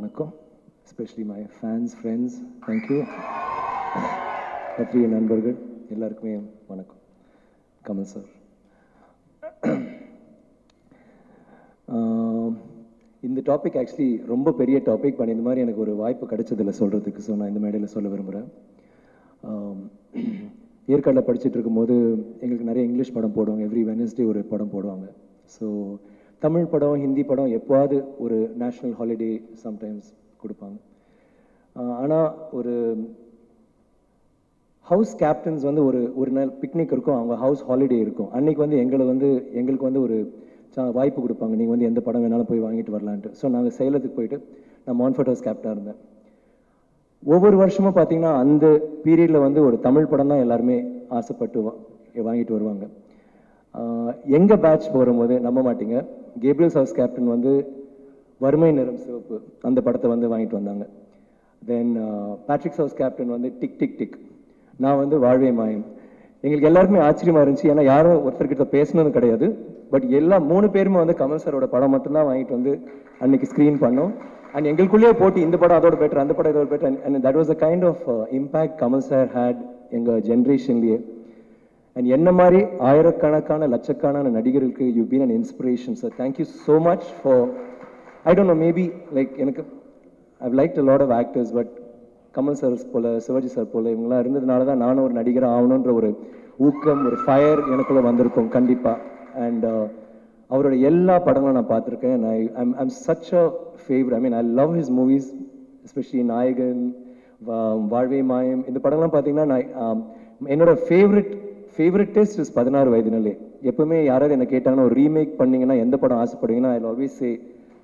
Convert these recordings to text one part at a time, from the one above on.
வணக்கம். Especially my fans friends thank you பத்திரிகை நண்பர்கள் எல்லாருக்குமே வணக்கம். கமல் சார் இந்த டாபிக் ஆக்சுவலி ரொம்ப பெரிய டாபிக் பட் இந்த மாதிரி எனக்கு ஒரு வாய்ப்பு கிடைச்சதில்ல சொல்கிறதுக்கு ஸோ நான் இந்த மேடையில் சொல்ல விரும்புகிறேன் ஏற்காடில் படிச்சுட்டு இருக்கும்போது எங்களுக்கு நிறைய இங்கிலீஷ் படம் போடுவாங்க. எவ்ரி வெனஸ்டே ஒரு படம் போடுவாங்க. ஸோ தமிழ் படம் ஹிந்தி படம் எப்போவாது ஒரு நேஷ்னல் ஹாலிடே சம்டைம்ஸ் கொடுப்பாங்க. ஆனால் ஒரு ஹவுஸ் கேப்டன்ஸ் வந்து ஒரு ஒரு நாள் பிக்னிக் இருக்கும் அவங்க ஹவுஸ் ஹாலிடே இருக்கும். அன்னைக்கு வந்து எங்களை வந்து எங்களுக்கு வந்து ஒரு சா- வாய்ப்பு கொடுப்பாங்க. நீங்கள் வந்து எந்த படம் வேணாலும் போய் வாங்கிட்டு வரலான்ட்டு. ஸோ நாங்கள் சேலத்துக்கு போயிட்டு நான் மான்ஃபர்ட் ஹவுஸ் கேப்டாக இருந்தேன். ஒவ்வொரு வருஷமும் பார்த்தீங்கன்னா அந்த பீரியடில் வந்து ஒரு தமிழ் படம் தான் எல்லாருமே ஆசைப்பட்டு வா- வாங்கிட்டு வருவாங்க. எங்கள் பேட்ச் போகும்போது நம்ப மாட்டீங்க. கேப்ரியல்ஸ் ஹவுஸ் கேப்டன் வந்து வறுமை நிறம் சிவப்பு. அந்த படத்தை வந்து வாங்கிட்டு வந்தாங்க. தென் பேட்ரிக்ஸ் ஹவுஸ் கேப்டன் வந்து டிக் டிக் டிக் நான் வந்து வாழ்வே மாயம் எங்களுக்கு எல்லாருக்குமே ஆச்சரியமா இருந்துச்சு. ஏன்னா யாரும் ஒருத்தர்கிட்ட பேசினது கிடையாது. பட் எல்லா மூணு பேருமே வந்து கமல் சாரோட படம் மட்டும்தான் வாங்கிட்டு வந்து அன்னைக்கு ஸ்க்ரீன் பண்ணோம். அண்ட் எங்களுக்குள்ளேயே போட்டி இந்த படம் அதோட பெட்டர் அந்த படம் இதோட better and that was a kind of impact Kamal sir had எங்கள் ஜென்ரேஷன்லேயே அண்ட் என்ன மாதிரி ஆயிரக்கணக்கான லட்சக்கணக்கான நடிகர்களுக்கு you been an inspiration sir thank you so much for I don't know maybe like எனக்கு I like a lot of actors but Kamal sir pole Sivaji sir போல இவங்கெல்லாம் இருந்ததுனால தான் நானும் ஒரு நடிகர் ஆகணுன்ற ஒரு ஊக்கம் ஒரு ஃபயர் எனக்குள்ள வந்திருக்கும் கண்டிப்பாக அண்ட் uh, அவரோட எல்லா படங்களும் நான் பார்த்துருக்கேன். I I'm I'm such a favourite I mean I love his movies especially Nayakan வா- வாழ்வே மாயம் இந்த படங்கள்லாம் பார்த்தீங்கன்னா நான் um, என்னோட ஃபேவரட் ஃபேவரட் டெஸ்ட் இஸ் பதினாறு வயதினாலே எப்பவுமே யாராவது என்ன கேட்டாங்கன்னா ஒரு ரீமேக் பண்ணீங்கன்னா எந்த படம் ஆசைப்படுவீங்கன்னா ஐ ஆல்வேஸ் சே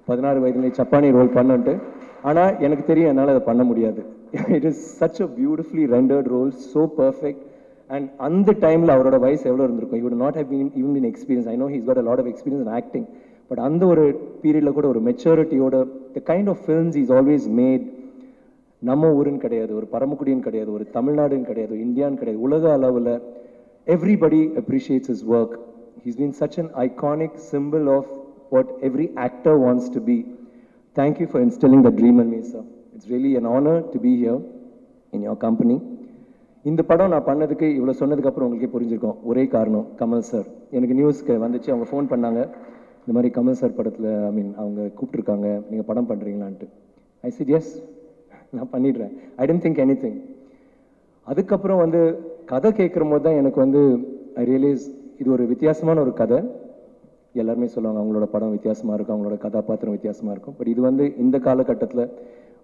பதினாறு வயதிலே சப்பானி ரோல் பண்ணுன்ட்டு. ஆனால் எனக்கு தெரியும் என்னால் அதை பண்ண முடியாது. It is such a beautifully rendered role so perfect and அந்த டைமில் அவரோட வயசு எவ்வளோ இருந்திருக்கும்? If not have been even in experience I know he's got a lot of experience in acting but அந்த ஒரு பீரியடில் கூட ஒரு மெச்சூரிட்டியோட the kind of films is always made நம்ம ஊருன்னு கிடையாது. ஒரு பரமக்குடின்னு கிடையாது. ஒரு தமிழ்நாடுன்னு கிடையாது. இந்தியான்னு கிடையாது. உலக அளவில் everybody appreciates his work He's been such an iconic symbol of what every actor wants to be. Thank you for instilling the dream in me sir. It's really an honor to be here in your company. இந்த படம் நான் பண்ணதுக்கு இவ்வளோ சொன்னதுக்கு அப்புறம் உங்களுக்கே புரிஞ்சிருக்கும். ஒரே காரணம் கமல் சார் எனக்கு நியூஸ்க்கு வந்துச்சு அவங்க ஃபோன் பண்ணாங்க. இந்த மாதிரி கமல் சார் படத்தில் ஐ மீன் அவங்க கூப்பிட்ருக்காங்க நீங்கள் படம் பண்ணுறீங்களான்ட்டு ஐ said எஸ் நான் பண்ணிடுறேன். I didn't think anything அதுக்கப்புறம் வந்து கதை கேட்குற போது தான் எனக்கு வந்து ஐ ரியலைஸ் இது ஒரு வித்தியாசமான ஒரு கதை. எல்லாருமே சொல்லுவாங்க அவங்களோட படம் வித்தியாசமாக இருக்கும் அவங்களோட கதாபாத்திரம் வித்தியாசமாக இருக்கும். பட் இது வந்து இந்த காலகட்டத்தில்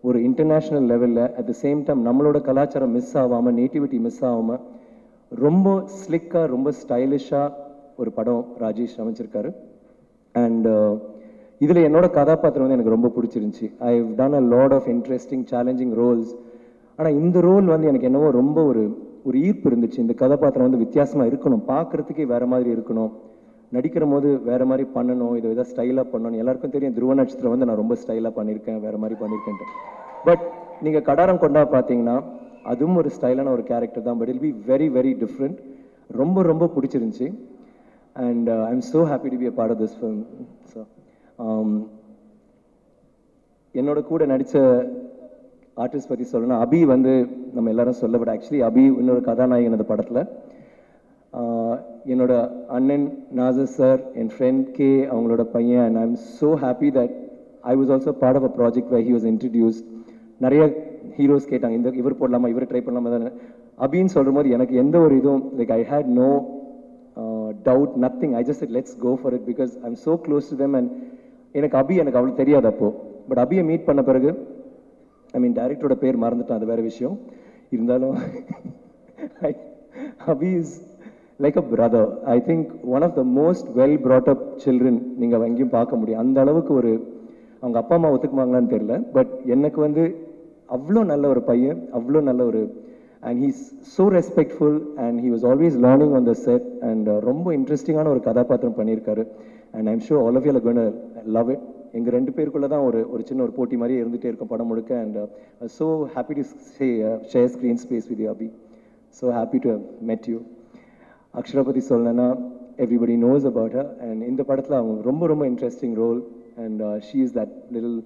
ஒரு இன்டர்நேஷ்னல் லெவலில் அட் த சேம் டைம் நம்மளோட கலாச்சாரம் மிஸ் ஆகாமல் நேட்டிவிட்டி மிஸ் ஆகாமல் ரொம்ப ஸ்லிக்காக ரொம்ப ஸ்டைலிஷாக ஒரு படம் ராஜேஷ் அமைச்சிருக்காரு. அண்ட் uh, இதில் என்னோட கதாபாத்திரம் வந்து எனக்கு ரொம்ப பிடிச்சிருந்துச்சி. I done a lot of interesting challenging roles ஆனால் இந்த ரோல் வந்து எனக்கு என்னவோ ரொம்ப ஒரு ஒரு ஈர்ப்பு இருந்துச்சு. இந்த கதாபாத்திரம் வந்து வித்தியாசமாக இருக்கணும். பார்க்குறதுக்கே வேறு மாதிரி இருக்கணும். நடிக்கிற போது வேறு மாதிரி பண்ணணும். இதை எதாவது ஸ்டைலாக பண்ணணும். எல்லாருக்கும் தெரியும் துருவ நட்சத்திரம் வந்து நான் ரொம்ப ஸ்டைலாக பண்ணியிருக்கேன் வேறு மாதிரி பண்ணியிருக்கேன்ட்டு. பட் நீங்கள் கடாரம் கொண்டா பார்த்தீங்கன்னா அதுவும் ஒரு ஸ்டைலான ஒரு கேரக்டர் தான். But it'll be very very different ரொம்ப ரொம்ப பிடிச்சிருந்துச்சி. And I am so happy to be a part of this film so என்னோட கூட நடித்த ஆர்டிஸ்ட் பற்றி சொல்லணும் அபி வந்து நம்ம எல்லாரும் சொல்ல பட் ஆக்சுவலி அபி இன்னொரு கதாநாயகன் அந்த படத்தில். என்னோட அண்ணன் நாசர் சார் என் ஃப்ரெண்ட் கே அவங்களோட பையன் and I am so happy that I was also part of a project why he was introduced நிறைய ஹீரோஸ் கேட்டாங்க இந்த இவர் போடலாமா இவர் ட்ரை பண்ணலாமா தானே அபின்னு சொல்கிற போது எனக்கு எந்த ஒரு இதுவும் like I had no doubt nothing I just let's go for it because I am so close to them and எனக்கு அபி எனக்கு அவ்வளோ தெரியாது அப்போது பட் அபியை மீட் பண்ண பிறகு ஐ மீன் டைரக்டரோட பேர் மறந்துட்டேன் அது வேற விஷயம். இருந்தாலும் Abhi is like a brother I think one of the most well brought up children நீங்கள் எங்கேயும் பார்க்க முடியும். அந்த அளவுக்கு ஒரு அவங்க அப்பா அம்மா ஒத்துக்குவாங்களான்னு தெரில பட் எனக்கு வந்து அவ்வளோ நல்ல ஒரு பையன் அவ்வளோ நல்ல ஒரு and he's so respectful and he was always learning on the set and ரொம்ப இன்ட்ரெஸ்டிங்கான ஒரு கதாபாத்திரம் பண்ணியிருக்காரு. And I'm sure all of you love it எங்கள் ரெண்டு பேருக்குள்ளே தான் ஒரு ஒரு சின்ன ஒரு போட்டி மாதிரியே இருந்துகிட்டே இருக்கும் படம் முழுக்க. And so happy to say share screen space with Abhi so happy to met you Akshara பற்றி சொல்லணும்னா everybody knows about her and இந்த படத்தில் அவங்க ரொம்ப ரொம்ப interesting role and she is that லில்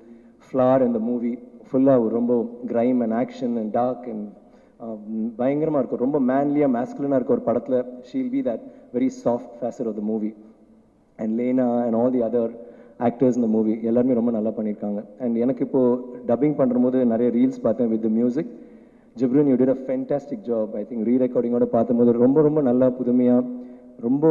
ஃப்ளார் இந்த மூவி ஃபுல்லாக ரொம்ப crime and action and dark and பயங்கரமாக இருக்கும். ரொம்ப மேன்லியாக மேஸ்குலனாக இருக்க ஒரு படத்தில் she'll be that very soft facet of the movie and Lena and all the other actors இந்த மூவி எல்லாருமே ரொம்ப நல்லா பண்ணியிருக்காங்க. அண்ட் எனக்கு இப்போது டப்பிங் பண்ணுறம்போது நிறைய ரீல்ஸ் பார்த்தேன் with music Ghibran you did a fantastic job I think ரீ ரெக்கார்டிங்கோட பார்த்தபோது ரொம்ப ரொம்ப நல்லா புதுமையாக ரொம்ப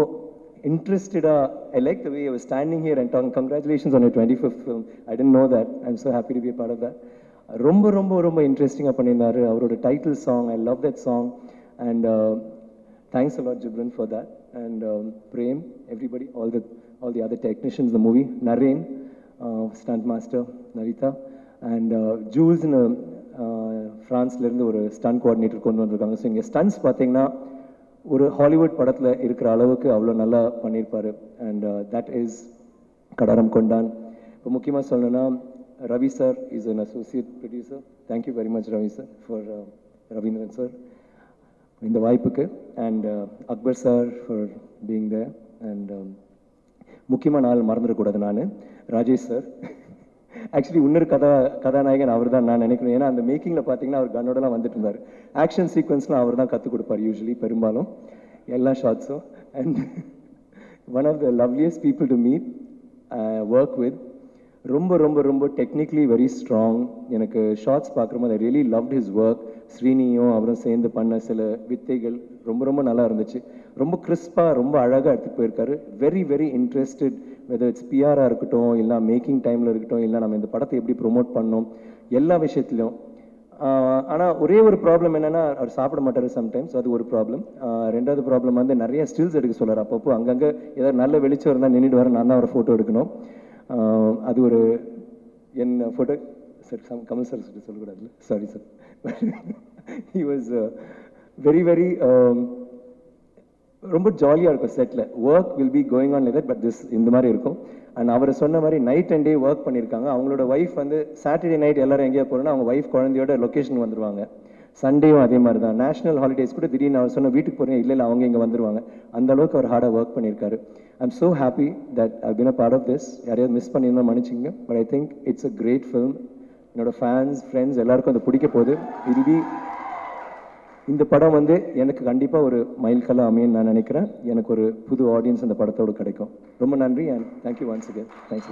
இன்ட்ரெஸ்டடாக I like the way I standing here and dang congratulations on twenty fifth film I didn't know that I am so happy to be part of that ரொம்ப ரொம்ப ரொம்ப இன்ட்ரெஸ்டிங்காக பண்ணியிருந்தாரு. அவரோட title song I love that song and thanks a lot Ghibran for that and Prem everybody all the all the other technicians the movie Naren stunt master Naritha and ஜூல்ஸ்னு ஃப்ரான்ஸ்லேருந்து ஒரு student coordinator கொண்டு வந்திருக்காங்க. So இங்கே stunts பார்த்தீங்கன்னா ஒரு Hollywood படத்தில் இருக்கிற அளவுக்கு அவ்வளோ நல்லா பண்ணியிருப்பாரு. And that is Kadaram Kondan இப்போ முக்கியமாக சொல்லணும்னா Ravi sir is an associate producer thank you very much Ravi sir for Ravindran sir இந்த வாய்ப்புக்கு. And Akbar sir for being there and முக்கியமாக நாள் மறந்துடக்கூடாது நான். ராஜேஷ் சார் ஆக்சுவலி இன்னொரு கதா கதாநாயகன் அவர் தான் நான் நினைக்கிறேன். ஏன்னா அந்த மேக்கிங்கில் பார்த்தீங்கன்னா அவர் கன்னோடலாம் வந்துட்டு இருந்தார். ஆக்ஷன் சீக்வன்ஸ்லாம் அவர் தான் கற்றுக் கொடுப்பார் யூஸ்வலி பெரும்பாலும். எல்லா ஷார்ட்ஸும் and one of the loveliest people to meet work with ரொம்ப ரொம்ப ரொம்ப டெக்னிக்கலி வெரி ஸ்ட்ராங் எனக்கு ஷார்ட்ஸ் பார்க்கும்போது I really loved his work ஸ்ரீனியும் அவரும் சேர்ந்து பண்ண சில வித்தைகள் ரொம்ப ரொம்ப நல்லா இருந்துச்சு. ரொம்ப கிறிஸ்பாக ரொம்ப அழகாக எடுத்துகிட்டு போயிருக்காரு. Very very interested whether it's பிஆராக இருக்கட்டும் இல்லை மேக்கிங் டைமில் இருக்கட்டும் இல்லை நம்ம இந்த படத்தை எப்படி ப்ரொமோட் பண்ணோம் எல்லா விஷயத்துலையும் ஆனால் ஒரே ஒரு ப்ராப்ளம் என்னென்னா அவர் சாப்பிட மாட்டார் சம்டைம்ஸ் அது ஒரு ப்ராப்ளம் ரெண்டாவது ப்ராப்ளம் வந்து நிறைய ஸ்டில்ஸ் எடுக்க சொல்கிறார் அப்பப்போ அங்கங்கே ஏதாவது நல்ல வெளிச்சம் இருந்தால் நின்றுட்டு வர நான் தான் அவர் ஃபோட்டோ எடுக்கணும். அது ஒரு என் photo sir some Kamal sir சொல்லக்கூடாதுல்ல? Sorry sir he was very very ரொம்ப ஜாலியாக இருக்கும் settle work will be going on like but this இந்த மாதிரி இருக்கும். அண்ட் அவர் சொன்ன மாதிரி நைட் அண்ட் டே ஒர்க் பண்ணியிருக்காங்க அவங்களோட ஒய்ஃப் வந்து சாட்டர்டே நைட் எல்லாரும் எங்கேயா போகிறோன்னா அவங்க ஒய்ஃப் குழந்தையோட லொக்கேஷன் வந்துடுவாங்க சண்டேவும் அதே மாதிரி தான் நேஷனல் ஹாலிடேஸ் கூட திடீர்னு அவர் சொன்ன வீட்டுக்கு போகிறேன் இல்லை இல்லை அவங்க இங்கே வந்துருவாங்க. அந்த அளவுக்கு அவர் ஹார்டாக ஒர்க் பண்ணியிருக்காரு. I am so happy that I been a part of this யாரையாவது மிஸ் பண்ணியிருந்தா மன்னிச்சிங்க. But I think it's a great film என்னோட ஃபேன்ஸ் ஃப்ரெண்ட்ஸ் எல்லாருக்கும் அது பிடிக்க போகுது. இது பி இந்த படம் வந்து எனக்கு கண்டிப்பாக ஒரு மைல்கல்லாக அமையும் நான் நினைக்கிறேன். எனக்கு ஒரு புது ஆடியன்ஸ் அந்த படத்தோடு கிடைக்கும். ரொம்ப நன்றி and thank you once again thanks